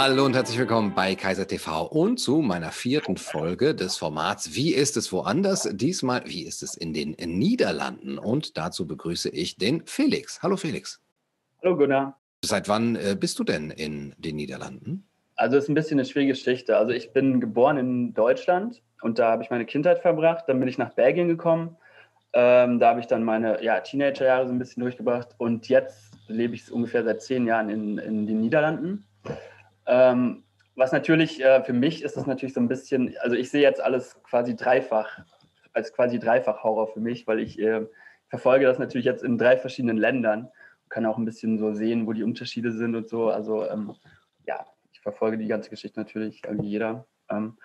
Hallo und herzlich willkommen bei Kaiser TV und zu meiner vierten Folge des Formats Wie ist es woanders? Diesmal, wie ist es in den Niederlanden? Und dazu begrüße ich den Felix. Hallo Felix. Hallo Gunnar. Seit wann äh, bist du denn in den Niederlanden? Also es ist ein bisschen eine schwierige Geschichte. Also ich bin geboren in Deutschland und da habe ich meine Kindheit verbracht. Dann bin ich nach Belgien gekommen. Ähm, da habe ich dann meine ja, Teenagerjahre so ein bisschen durchgebracht und jetzt lebe ich ungefähr seit zehn Jahren in, in den Niederlanden. Ähm, was natürlich äh, für mich ist es natürlich so ein bisschen, also ich sehe jetzt alles quasi dreifach, als quasi dreifach Horror für mich, weil ich äh, verfolge das natürlich jetzt in drei verschiedenen Ländern, kann auch ein bisschen so sehen, wo die Unterschiede sind und so. Also ähm, ja, ich verfolge die ganze Geschichte natürlich, wie jeder. Ähm,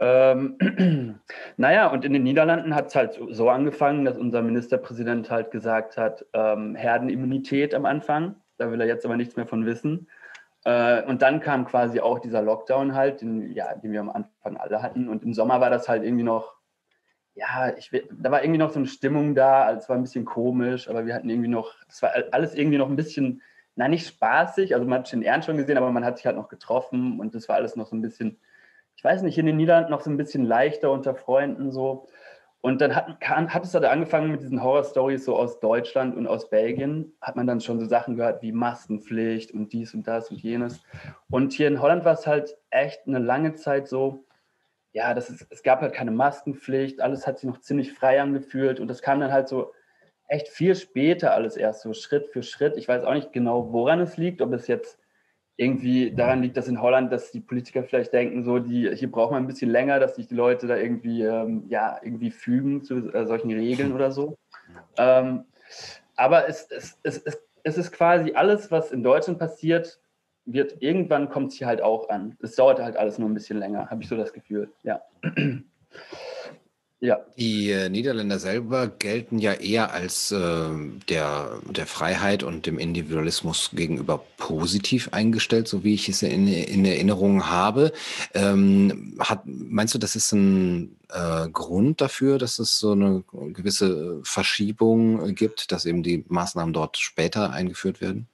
ähm, naja, und in den Niederlanden hat es halt so angefangen, dass unser Ministerpräsident halt gesagt hat, ähm, Herdenimmunität am Anfang. Da will er jetzt aber nichts mehr von wissen. Äh, und dann kam quasi auch dieser Lockdown halt, den, ja, den wir am Anfang alle hatten. Und im Sommer war das halt irgendwie noch, ja, ich, da war irgendwie noch so eine Stimmung da, es war ein bisschen komisch, aber wir hatten irgendwie noch, es war alles irgendwie noch ein bisschen, na nicht spaßig, also man hat den Ernst schon gesehen, aber man hat sich halt noch getroffen und das war alles noch so ein bisschen ich weiß nicht, in den Niederlanden noch so ein bisschen leichter unter Freunden so. Und dann hat, hat es halt angefangen mit diesen Horror-Stories so aus Deutschland und aus Belgien. Hat man dann schon so Sachen gehört wie Maskenpflicht und dies und das und jenes. Und hier in Holland war es halt echt eine lange Zeit so, ja, das ist, es gab halt keine Maskenpflicht, alles hat sich noch ziemlich frei angefühlt. Und das kam dann halt so echt viel später alles erst, so Schritt für Schritt. Ich weiß auch nicht genau, woran es liegt, ob es jetzt irgendwie daran liegt, dass in Holland, dass die Politiker vielleicht denken, so, die, hier braucht man ein bisschen länger, dass sich die Leute da irgendwie, ähm, ja, irgendwie fügen zu äh, solchen Regeln oder so. Ähm, aber es, es, es, es, es ist quasi alles, was in Deutschland passiert, wird irgendwann kommt es hier halt auch an. Es dauert halt alles nur ein bisschen länger, habe ich so das Gefühl, ja. Ja. Die äh, Niederländer selber gelten ja eher als äh, der, der Freiheit und dem Individualismus gegenüber positiv eingestellt, so wie ich es in, in Erinnerung habe. Ähm, hat, meinst du, das ist ein äh, Grund dafür, dass es so eine gewisse Verschiebung gibt, dass eben die Maßnahmen dort später eingeführt werden?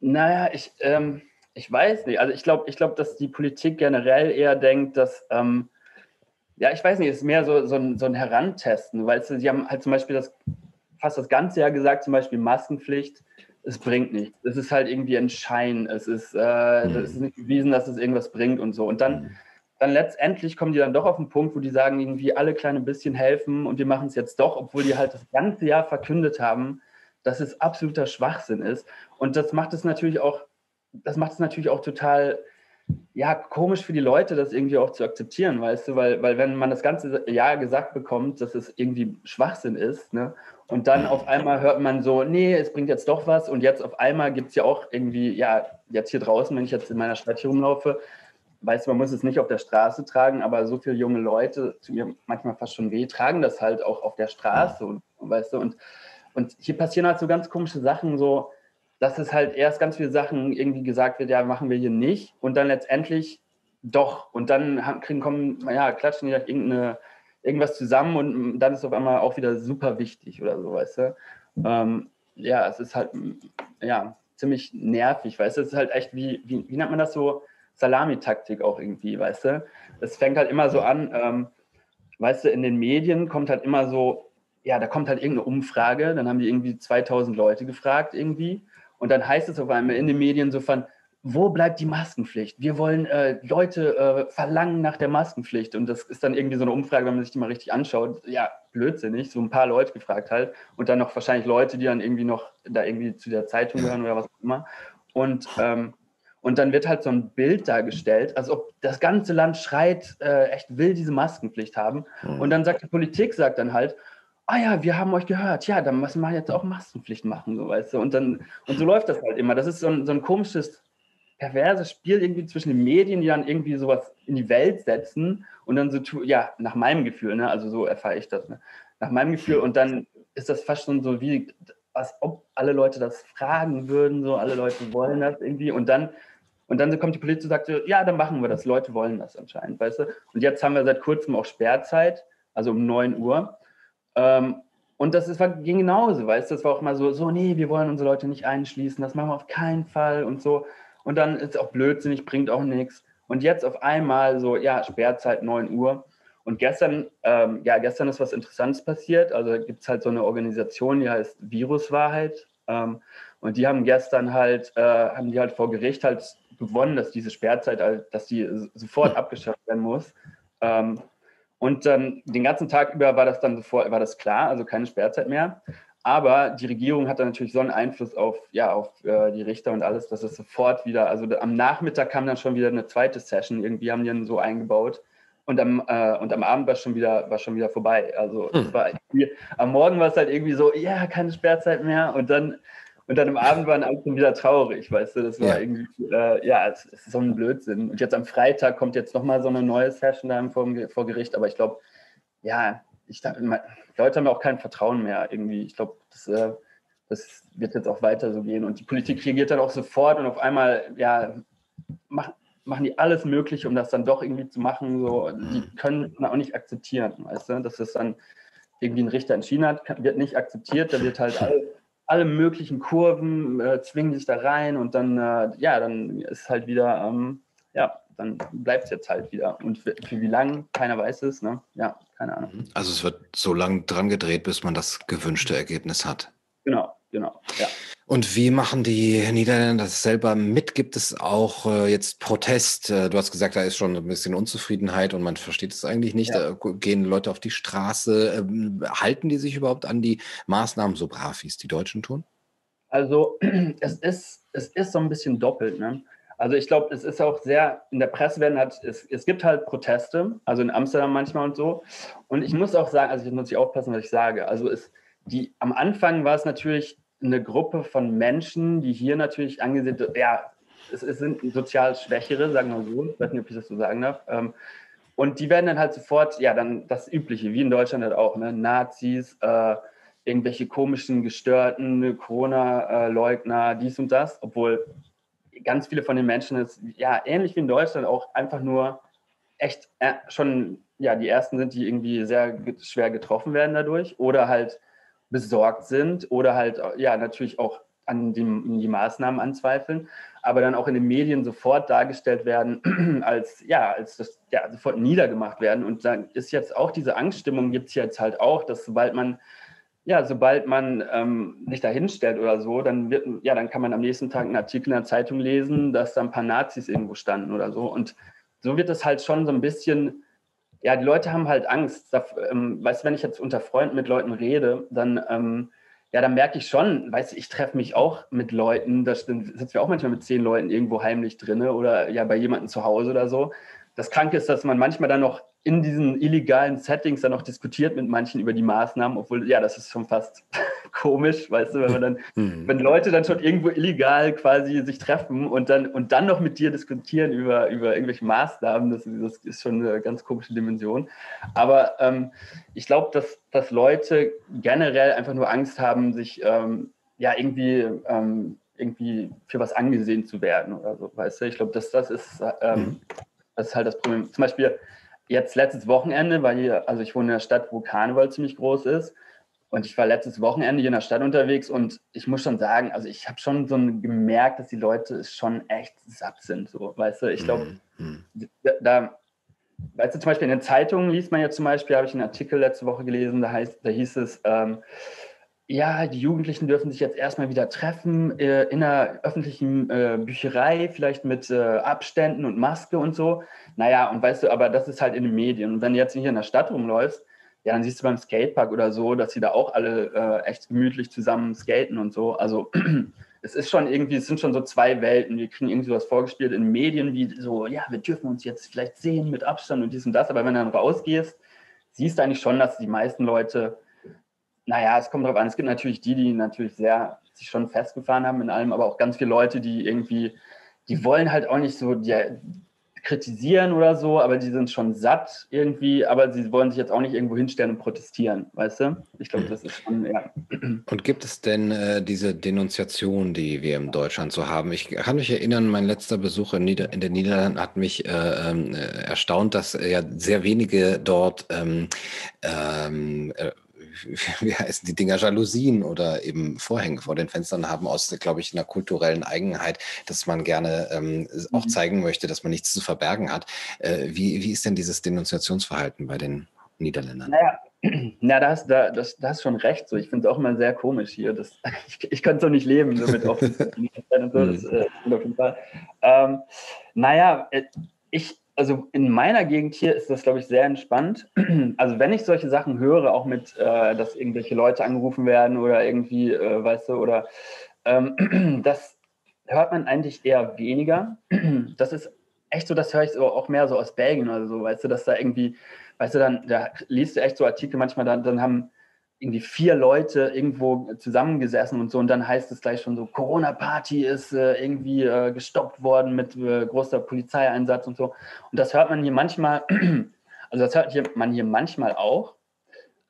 Naja, ich, ähm, ich weiß nicht. Also ich glaube, ich glaub, dass die Politik generell eher denkt, dass ähm, ja, ich weiß nicht, es ist mehr so, so, ein, so ein Herantesten, weil sie haben halt zum Beispiel das, fast das ganze Jahr gesagt, zum Beispiel Maskenpflicht, es bringt nichts. Es ist halt irgendwie ein Schein, es ist, äh, mhm. es ist nicht bewiesen, dass es irgendwas bringt und so. Und dann, mhm. dann letztendlich kommen die dann doch auf den Punkt, wo die sagen, irgendwie alle kleine bisschen helfen und wir machen es jetzt doch, obwohl die halt das ganze Jahr verkündet haben, dass es absoluter Schwachsinn ist. Und das macht es natürlich auch, das macht es natürlich auch total ja, komisch für die Leute, das irgendwie auch zu akzeptieren, weißt du, weil, weil wenn man das ganze Jahr gesagt bekommt, dass es irgendwie Schwachsinn ist, ne, und dann auf einmal hört man so, nee, es bringt jetzt doch was und jetzt auf einmal gibt es ja auch irgendwie, ja, jetzt hier draußen, wenn ich jetzt in meiner Stadt hier rumlaufe, weißt du, man muss es nicht auf der Straße tragen, aber so viele junge Leute, zu mir manchmal fast schon weh, tragen das halt auch auf der Straße und, weißt du, und, und hier passieren halt so ganz komische Sachen, so, dass es halt erst ganz viele Sachen irgendwie gesagt wird, ja, machen wir hier nicht und dann letztendlich doch. Und dann kriegen, kommen, ja, klatschen die halt irgendeine, irgendwas zusammen und dann ist es auf einmal auch wieder super wichtig oder so, weißt du. Ähm, ja, es ist halt, ja, ziemlich nervig, weißt du. Es ist halt echt wie, wie, wie nennt man das so? Salamitaktik auch irgendwie, weißt du. Es fängt halt immer so an, ähm, weißt du, in den Medien kommt halt immer so, ja, da kommt halt irgendeine Umfrage, dann haben die irgendwie 2000 Leute gefragt irgendwie und dann heißt es auf einmal in den Medien so von, wo bleibt die Maskenpflicht? Wir wollen äh, Leute äh, verlangen nach der Maskenpflicht. Und das ist dann irgendwie so eine Umfrage, wenn man sich die mal richtig anschaut. Ja, blödsinnig, so ein paar Leute gefragt halt. Und dann noch wahrscheinlich Leute, die dann irgendwie noch da irgendwie zu der Zeitung gehören oder was auch immer. Und, ähm, und dann wird halt so ein Bild dargestellt, als ob das ganze Land schreit, äh, echt will diese Maskenpflicht haben. Mhm. Und dann sagt die Politik, sagt dann halt, ah ja, wir haben euch gehört, ja, dann müssen wir jetzt auch Maskenpflicht machen, so weißt du. Und dann, und so läuft das halt immer. Das ist so ein, so ein komisches, perverses Spiel irgendwie zwischen den Medien, die dann irgendwie sowas in die Welt setzen und dann so, ja, nach meinem Gefühl, ne, also so erfahre ich das, ne, nach meinem Gefühl und dann ist das fast schon so wie, als ob alle Leute das fragen würden, so alle Leute wollen das irgendwie und dann und dann kommt die Polizei und sagt, ja, dann machen wir das. Leute wollen das anscheinend, weißt du? Und jetzt haben wir seit kurzem auch Sperrzeit, also um 9 Uhr. Ähm, und das ist, ging genauso, weißt du, das war auch mal so, so, nee, wir wollen unsere Leute nicht einschließen, das machen wir auf keinen Fall und so. und dann ist es auch blödsinnig, bringt auch nichts. Und jetzt auf einmal so, ja, Sperrzeit 9 Uhr. Und gestern, ähm, ja, gestern ist was Interessantes passiert. Also gibt es halt so eine Organisation, die heißt Viruswahrheit. Ähm, und die haben gestern halt, äh, haben die halt vor Gericht halt gewonnen, dass diese Sperrzeit, halt, dass die sofort abgeschafft werden muss. Ähm, und dann den ganzen Tag über war das dann sofort, war das klar, also keine Sperrzeit mehr. Aber die Regierung hat dann natürlich so einen Einfluss auf, ja, auf äh, die Richter und alles, dass es sofort wieder, also am Nachmittag kam dann schon wieder eine zweite Session, irgendwie haben die dann so eingebaut. Und am, äh, und am Abend war schon wieder, war schon wieder vorbei. Also hm. war am Morgen war es halt irgendwie so, ja, keine Sperrzeit mehr. Und dann und dann am Abend waren alle schon wieder traurig, weißt du, das war ja. irgendwie, äh, ja, es, es, ist so ein Blödsinn. Und jetzt am Freitag kommt jetzt nochmal so eine neue Session da vor, vor Gericht, aber ich glaube, ja, ich, Leute haben auch kein Vertrauen mehr irgendwie. Ich glaube, das, äh, das wird jetzt auch weiter so gehen. Und die Politik reagiert dann auch sofort und auf einmal, ja, mach, machen die alles Mögliche, um das dann doch irgendwie zu machen. So, die können auch nicht akzeptieren, weißt du, dass das dann irgendwie ein Richter entschieden hat, wird nicht akzeptiert, da wird halt alles alle möglichen Kurven äh, zwingen sich da rein und dann, äh, ja, dann ist halt wieder, ähm, ja, dann bleibt es jetzt halt wieder. Und für, für, wie lang, keiner weiß es, ne? Ja, keine Ahnung. Also es wird so lange dran gedreht, bis man das gewünschte Ergebnis hat. Genau, genau, ja. Und wie machen die Niederländer das selber mit? Gibt es auch äh, jetzt Protest? Äh, du hast gesagt, da ist schon ein bisschen Unzufriedenheit und man versteht es eigentlich nicht. Ja. Da gehen Leute auf die Straße. Ähm, halten die sich überhaupt an die Maßnahmen so brav, wie es die Deutschen tun? Also es ist, es ist so ein bisschen doppelt. Ne? Also ich glaube, es ist auch sehr, in der Presse werden halt, es, es gibt halt Proteste, also in Amsterdam manchmal und so. Und ich muss auch sagen, also ich muss ich aufpassen, was ich sage. Also es, die, am Anfang war es natürlich eine Gruppe von Menschen, die hier natürlich angesehen, ja, es, es sind sozial Schwächere, sagen wir so, ich weiß nicht, ob ich das so sagen darf. Ähm, und die werden dann halt sofort, ja, dann das Übliche, wie in Deutschland halt auch, ne? Nazis, äh, irgendwelche komischen, gestörten Corona-Leugner, dies und das, obwohl ganz viele von den Menschen ist, ja, ähnlich wie in Deutschland auch einfach nur echt äh, schon, ja, die ersten sind, die irgendwie sehr schwer getroffen werden dadurch oder halt besorgt sind oder halt ja natürlich auch an die, die Maßnahmen anzweifeln, aber dann auch in den Medien sofort dargestellt werden, als ja, als das ja, sofort niedergemacht werden. Und dann ist jetzt auch diese Angststimmung, gibt es jetzt halt auch, dass sobald man, ja, sobald man ähm, sich da hinstellt oder so, dann wird, ja, dann kann man am nächsten Tag einen Artikel in der Zeitung lesen, dass da ein paar Nazis irgendwo standen oder so. Und so wird es halt schon so ein bisschen ja, die Leute haben halt Angst. Ähm, weißt du, wenn ich jetzt unter Freunden mit Leuten rede, dann, ähm, ja, dann merke ich schon, weißt du, ich treffe mich auch mit Leuten, da sitzen wir auch manchmal mit zehn Leuten irgendwo heimlich drin oder ja bei jemandem zu Hause oder so. Das Kranke ist, dass man manchmal dann noch in diesen illegalen Settings dann noch diskutiert mit manchen über die Maßnahmen, obwohl, ja, das ist schon fast komisch, weißt du, wenn man dann, mhm. wenn Leute dann schon irgendwo illegal quasi sich treffen und dann, und dann noch mit dir diskutieren über, über irgendwelche Maßnahmen, das, das ist schon eine ganz komische Dimension. Aber ähm, ich glaube, dass, dass Leute generell einfach nur Angst haben, sich ähm, ja irgendwie, ähm, irgendwie für was angesehen zu werden oder so, weißt du, ich glaube, dass das ist, ähm, mhm. das ist halt das Problem. Zum Beispiel, jetzt letztes Wochenende, weil hier, also ich wohne in einer Stadt, wo Karneval ziemlich groß ist. Und ich war letztes Wochenende hier in der Stadt unterwegs und ich muss schon sagen, also ich habe schon so gemerkt, dass die Leute schon echt satt sind. So, weißt du, ich glaube, mhm. da, da, weißt du, zum Beispiel in den Zeitungen liest man ja zum Beispiel, habe ich einen Artikel letzte Woche gelesen, da, heißt, da hieß es, ähm, ja, die Jugendlichen dürfen sich jetzt erstmal wieder treffen äh, in einer öffentlichen äh, Bücherei, vielleicht mit äh, Abständen und Maske und so. Naja, und weißt du, aber das ist halt in den Medien. Und wenn du jetzt hier in der Stadt rumläufst, ja, dann siehst du beim Skatepark oder so, dass sie da auch alle äh, echt gemütlich zusammen skaten und so. Also es ist schon irgendwie, es sind schon so zwei Welten. Wir kriegen irgendwie was vorgespielt in Medien, wie so, ja, wir dürfen uns jetzt vielleicht sehen mit Abstand und dies und das. Aber wenn du dann rausgehst, siehst du eigentlich schon, dass die meisten Leute naja, es kommt darauf an. Es gibt natürlich die, die natürlich sehr sich schon festgefahren haben in allem, aber auch ganz viele Leute, die irgendwie, die wollen halt auch nicht so die, kritisieren oder so, aber die sind schon satt irgendwie, aber sie wollen sich jetzt auch nicht irgendwo hinstellen und protestieren, weißt du? Ich glaube, das ist schon, ja. Und gibt es denn äh, diese Denunziation, die wir in Deutschland so haben? Ich kann mich erinnern, mein letzter Besuch in, Nieder in den Niederlanden hat mich äh, äh, erstaunt, dass ja sehr wenige dort ähm, ähm, äh, wie heißen die Dinger, Jalousien oder eben Vorhänge vor den Fenstern haben, aus, glaube ich, einer kulturellen Eigenheit, dass man gerne ähm, auch mhm. zeigen möchte, dass man nichts zu verbergen hat. Äh, wie, wie ist denn dieses Denunziationsverhalten bei den Niederländern? Naja, na, da hast, da, das, da hast schon recht. So. Ich finde es auch immer sehr komisch hier. Das, ich, ich könnte so nicht leben, so mit offen und so. Das, äh, auf jeden Fall. Ähm, naja, äh, ich, also in meiner Gegend hier ist das, glaube ich, sehr entspannt. Also wenn ich solche Sachen höre, auch mit, äh, dass irgendwelche Leute angerufen werden oder irgendwie, äh, weißt du, oder ähm, das hört man eigentlich eher weniger. Das ist echt so, das höre ich auch mehr so aus Belgien oder so, weißt du, dass da irgendwie, weißt du, dann da liest du echt so Artikel manchmal, dann, dann haben irgendwie vier Leute irgendwo zusammengesessen und so und dann heißt es gleich schon so, Corona-Party ist äh, irgendwie äh, gestoppt worden mit äh, großer Polizeieinsatz und so. Und das hört man hier manchmal, also das hört hier, man hier manchmal auch,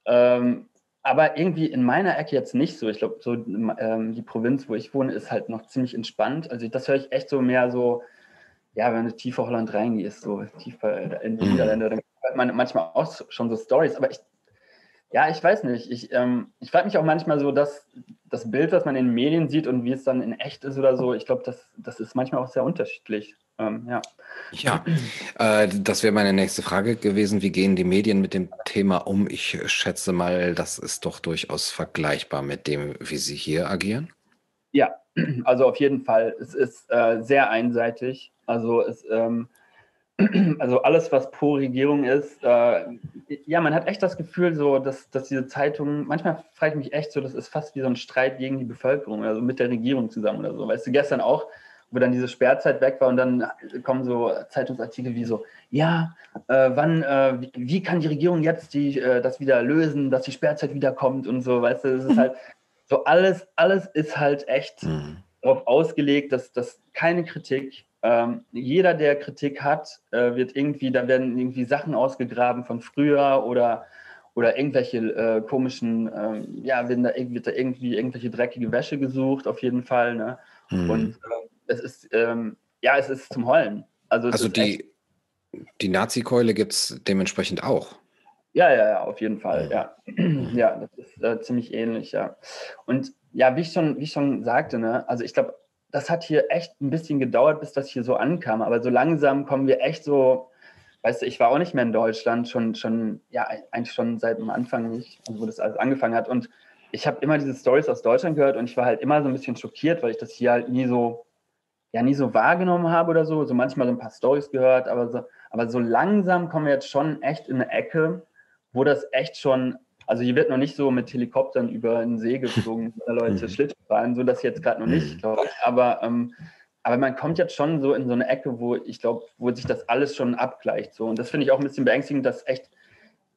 ähm, aber irgendwie in meiner Ecke jetzt nicht so. Ich glaube, so ähm, die Provinz, wo ich wohne, ist halt noch ziemlich entspannt. Also das höre ich echt so mehr so, ja, wenn du tiefer Holland reingehst, so tiefer in die mhm. Niederlande, dann hört man manchmal auch schon so Stories, aber ich ja, ich weiß nicht. Ich, ähm, ich frage mich auch manchmal so, dass das Bild, was man in den Medien sieht und wie es dann in echt ist oder so, ich glaube, das, das ist manchmal auch sehr unterschiedlich. Ähm, ja, ja äh, das wäre meine nächste Frage gewesen. Wie gehen die Medien mit dem Thema um? Ich schätze mal, das ist doch durchaus vergleichbar mit dem, wie sie hier agieren. Ja, also auf jeden Fall. Es ist äh, sehr einseitig. Also es, ähm, also alles, was pro Regierung ist, äh, ja, man hat echt das Gefühl, so, dass, dass diese Zeitungen, manchmal frage ich mich echt so, das ist fast wie so ein Streit gegen die Bevölkerung, also mit der Regierung zusammen oder so. Weißt du, gestern auch, wo dann diese Sperrzeit weg war und dann kommen so Zeitungsartikel wie so, ja, äh, wann, äh, wie, wie, kann die Regierung jetzt die, äh, das wieder lösen, dass die Sperrzeit wiederkommt und so, weißt du, es ist halt so alles, alles ist halt echt mhm. darauf ausgelegt, dass, dass keine Kritik ähm, jeder, der Kritik hat, äh, wird irgendwie, da werden irgendwie Sachen ausgegraben von früher oder, oder irgendwelche äh, komischen, ähm, ja, werden da, wird da irgendwie irgendwelche dreckige Wäsche gesucht, auf jeden Fall. Ne? Mhm. Und äh, es ist, ähm, ja, es ist zum Heulen. Also, also die, die Nazi-Keule gibt es dementsprechend auch. Ja, ja, ja, auf jeden Fall, ja. ja, das ist äh, ziemlich ähnlich, ja. Und ja, wie ich schon, wie ich schon sagte, ne, also ich glaube, das hat hier echt ein bisschen gedauert, bis das hier so ankam. Aber so langsam kommen wir echt so, weißt du, ich war auch nicht mehr in Deutschland, schon, schon, ja, eigentlich schon seit dem Anfang nicht, wo das alles angefangen hat. Und ich habe immer diese Stories aus Deutschland gehört und ich war halt immer so ein bisschen schockiert, weil ich das hier halt nie so, ja, nie so wahrgenommen habe oder so. So manchmal so ein paar Stories gehört, aber so, aber so langsam kommen wir jetzt schon echt in eine Ecke, wo das echt schon also hier wird noch nicht so mit Helikoptern über den See geflogen, Leute mhm. Schlitten fahren, so das jetzt gerade noch nicht, mhm. glaube ich. Aber, ähm, aber man kommt jetzt schon so in so eine Ecke, wo ich glaube, wo sich das alles schon abgleicht. So. Und das finde ich auch ein bisschen beängstigend, dass echt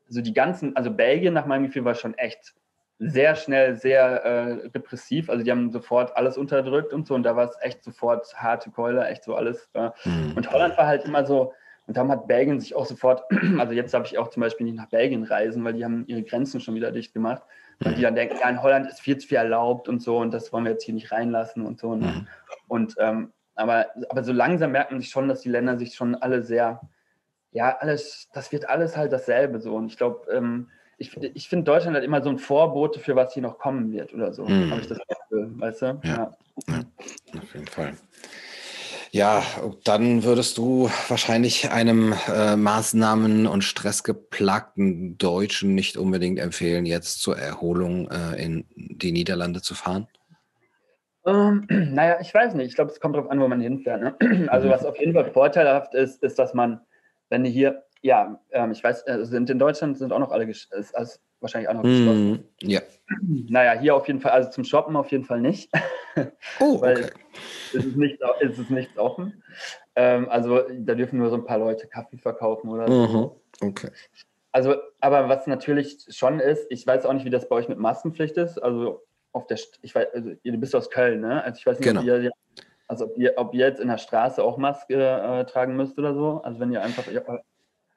so die ganzen, also Belgien nach meinem Gefühl war schon echt sehr schnell, sehr äh, repressiv. Also die haben sofort alles unterdrückt und so. Und da war es echt sofort harte Keule, echt so alles. Äh. Mhm. Und Holland war halt immer so, und darum hat Belgien sich auch sofort, also jetzt darf ich auch zum Beispiel nicht nach Belgien reisen, weil die haben ihre Grenzen schon wieder dicht gemacht. Weil die dann denken, ja, in Holland ist viel zu viel erlaubt und so und das wollen wir jetzt hier nicht reinlassen und so. Ne? Mhm. Und ähm, aber, aber so langsam merkt man sich schon, dass die Länder sich schon alle sehr, ja, alles, das wird alles halt dasselbe so. Und ich glaube, ähm, ich, ich finde Deutschland hat immer so ein Vorbote für was hier noch kommen wird oder so. Mhm. Habe ich das Gefühl, weißt du? Ja. ja. ja. Auf jeden Fall. Ja, dann würdest du wahrscheinlich einem äh, Maßnahmen- und stressgeplagten Deutschen nicht unbedingt empfehlen, jetzt zur Erholung äh, in die Niederlande zu fahren? Ähm, naja, ich weiß nicht. Ich glaube, es kommt darauf an, wo man hinfährt. Ne? Also mhm. was auf jeden Fall vorteilhaft ist, ist, dass man, wenn du hier, ja, ähm, ich weiß, äh, sind in Deutschland sind auch noch alle, ist, ist wahrscheinlich auch noch geschlossen. Mm, ja. Naja, hier auf jeden Fall, also zum Shoppen auf jeden Fall nicht. Oh, Weil okay. es ist, nicht, es ist nichts offen. Ähm, also da dürfen nur so ein paar Leute Kaffee verkaufen oder so. Mhm. Okay. Also, aber was natürlich schon ist, ich weiß auch nicht, wie das bei euch mit Maskenpflicht ist. Also auf der, ich weiß, also, du bist aus Köln, ne? Also ich weiß nicht, genau. ob ihr, also ob ihr, ob ihr jetzt in der Straße auch Maske äh, tragen müsst oder so. Also wenn ihr einfach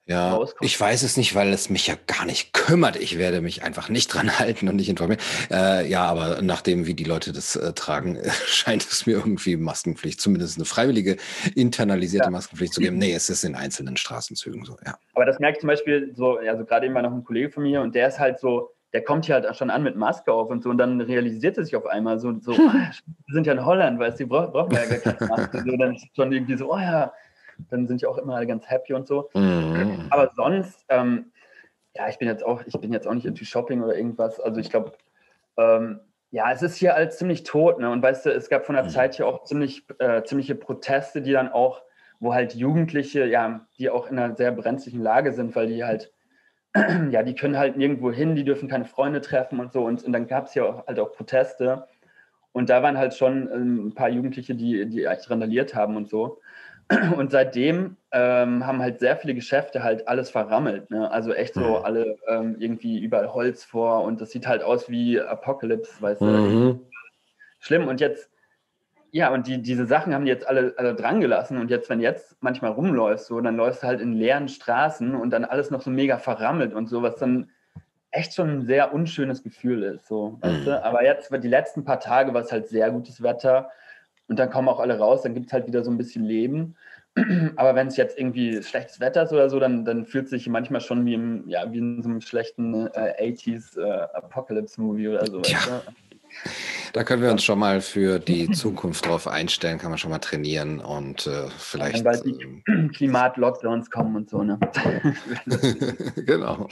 ja, rauskommt. ich weiß es nicht, weil es mich ja gar nicht kümmert. Ich werde mich einfach nicht dran halten und nicht informieren. Äh, ja, aber nachdem, wie die Leute das äh, tragen, äh, scheint es mir irgendwie Maskenpflicht, zumindest eine freiwillige, internalisierte ja. Maskenpflicht zu geben. Nee, es ist in einzelnen Straßenzügen so, ja. Aber das merke ich zum Beispiel so, also gerade eben war noch ein Kollege von mir und der ist halt so, der kommt hier halt schon an mit Maske auf und so und dann realisiert er sich auf einmal so, so ah, wir sind ja in Holland, weil sie brauchen brauch ja gar keine Maske. So, dann ist schon irgendwie so, oh ja, dann sind ja auch immer alle ganz happy und so. Mhm. Aber sonst, ähm, ja, ich bin jetzt auch, ich bin jetzt auch nicht into Shopping oder irgendwas. Also ich glaube, ähm, ja, es ist hier alles ziemlich tot, ne? Und weißt du, es gab von der mhm. Zeit hier auch ziemlich, äh, ziemliche Proteste, die dann auch, wo halt Jugendliche, ja, die auch in einer sehr brenzlichen Lage sind, weil die halt, ja, die können halt nirgendwo hin, die dürfen keine Freunde treffen und so. Und, und dann gab es ja auch, halt auch Proteste. Und da waren halt schon ähm, ein paar Jugendliche, die, die echt randaliert haben und so. Und seitdem ähm, haben halt sehr viele Geschäfte halt alles verrammelt. Ne? Also echt so mhm. alle ähm, irgendwie überall Holz vor und das sieht halt aus wie Apocalypse, weißt du. Mhm. Schlimm. Und jetzt, ja, und die, diese Sachen haben die jetzt alle, alle dran gelassen. Und jetzt, wenn jetzt manchmal rumläufst, so, dann läufst du halt in leeren Straßen und dann alles noch so mega verrammelt und so, was dann echt schon ein sehr unschönes Gefühl ist. So, mhm. weißt du? Aber jetzt, die letzten paar Tage war es halt sehr gutes Wetter. Und dann kommen auch alle raus, dann gibt es halt wieder so ein bisschen Leben. Aber wenn es jetzt irgendwie schlechtes Wetter ist oder so, dann, dann fühlt es sich manchmal schon wie, im, ja, wie in so einem schlechten äh, 80s äh, Apocalypse-Movie oder so. Ja. Da können wir uns schon mal für die Zukunft drauf einstellen, kann man schon mal trainieren und äh, vielleicht. Bald die ähm, Klimat-Lockdowns kommen und so, ne? genau.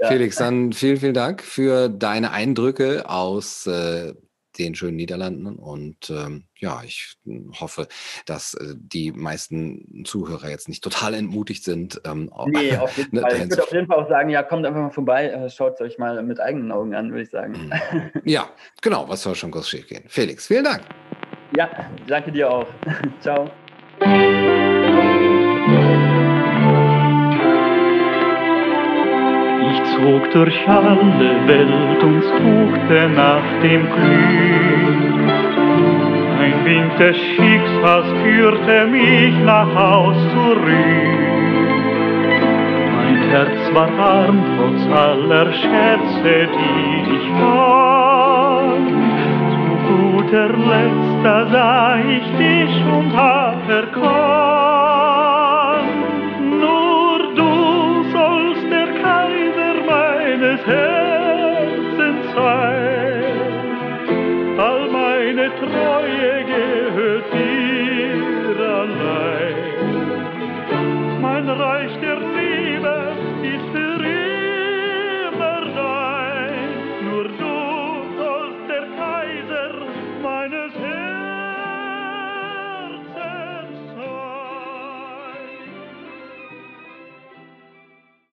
Ja. Felix, dann vielen, vielen Dank für deine Eindrücke aus äh, den schönen Niederlanden. Und ähm, ja, ich hoffe, dass äh, die meisten Zuhörer jetzt nicht total entmutigt sind. Ähm, nee, auf jeden ne, Fall. Ich würde auf jeden Fall auch sagen, ja, kommt einfach mal vorbei, äh, schaut es euch mal mit eigenen Augen an, würde ich sagen. Mhm. Ja, genau, was soll schon groß schief gehen. Felix, vielen Dank. Ja, danke dir auch. Ciao. Zog durch alle Welt und suchte nach dem Glück. Ein Wind des Schicksals führte mich nach Haus zurück. Mein Herz war arm trotz aller Schätze, die ich fand. Zu guter Letzt da sah ich dich und hab erkannt.